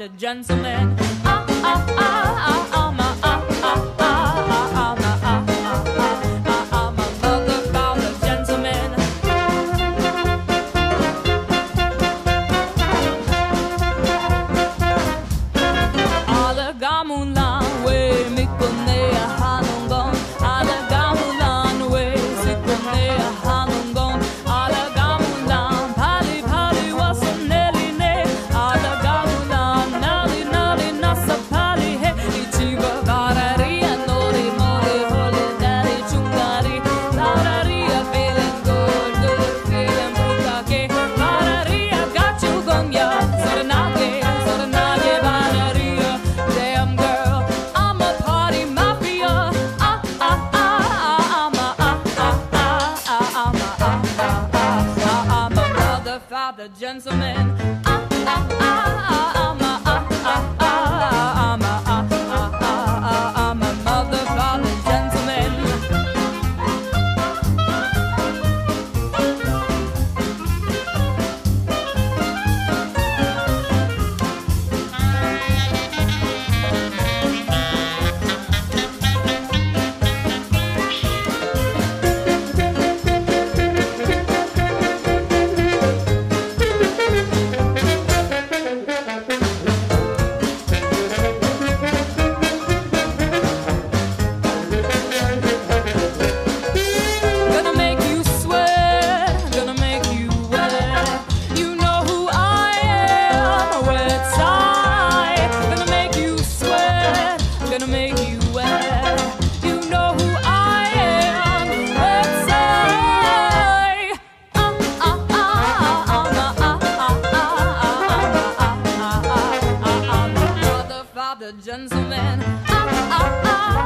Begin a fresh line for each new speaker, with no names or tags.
the gentleman. Ah, ah, ah, ah, ah. the gentleman. a gentleman. Ah, ah, ah,